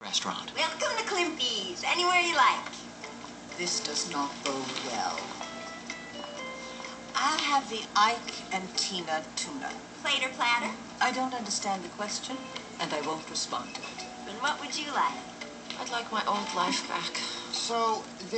restaurant. Welcome to Klimpy's. Anywhere you like. This does not bode well. I have the Ike and Tina tuna. Plater, or platter? I don't understand the question, and I won't respond to it. Then what would you like? I'd like my old life back. So there.